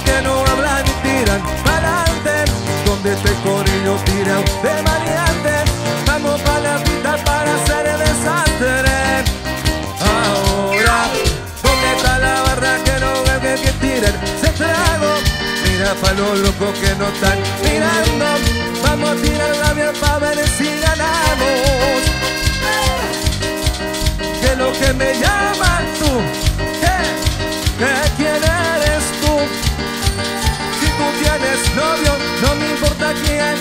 que no hablan y tiran pa'lante Donde estoy con ellos tiran de variante Vamos pa' la vida para hacer el desastre. Ahora, ¿dónde está la barra que no ve que tiran? Se trago Mira pa' los locos que no están mirando. Vamos a tirar la bien pa' novio, no me importa quién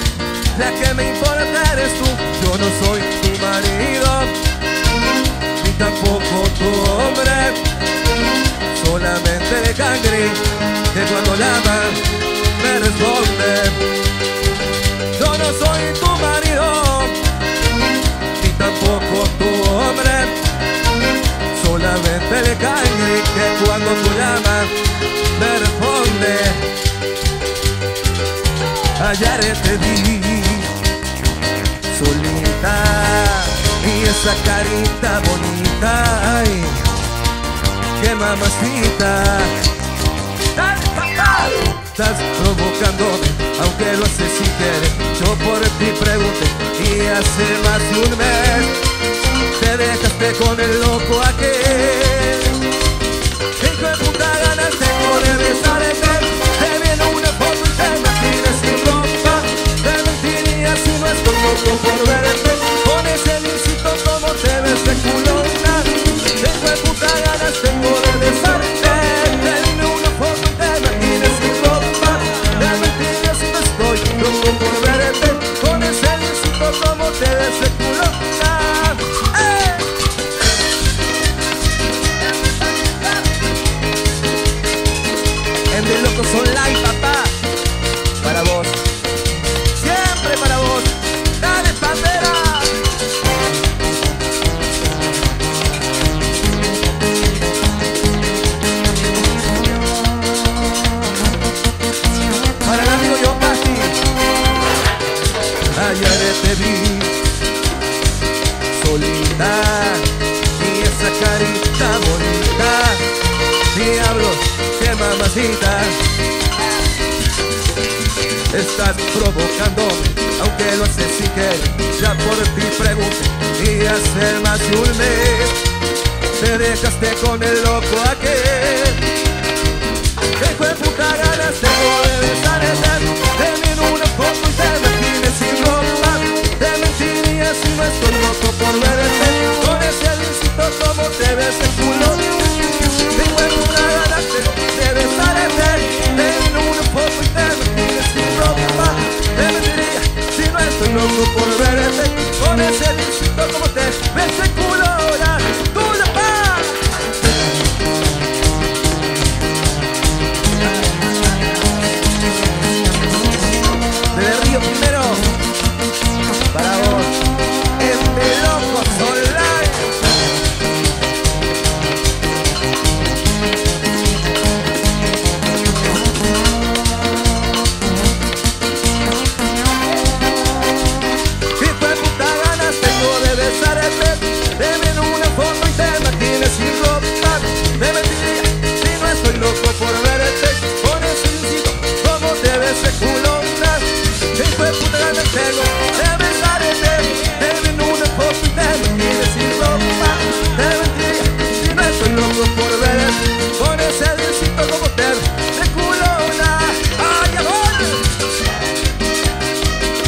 La que me importa eres tú. Yo no soy tu marido Ni tampoco tu hombre. Solamente de cangre Que cuando llama me responde. Yo no soy tu marido Ni tampoco tu hombre. Solamente le cangre Que cuando tú llamas me responde Ayer te vi solita y esa carita bonita, ay, qué mamacita. Estás provocándome, aunque lo haces sin querer. Yo por ti pregunté y hace más de un mes te dejaste con el loco aquel. En de Estás provocándome, aunque lo haces sin querer. Ya por ti pregunté y hace más de te dejaste con el loco aquel.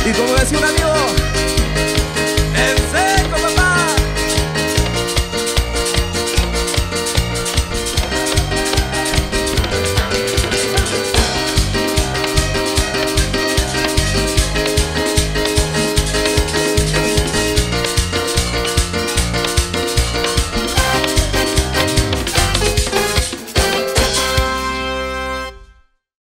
Y como decía un amigo,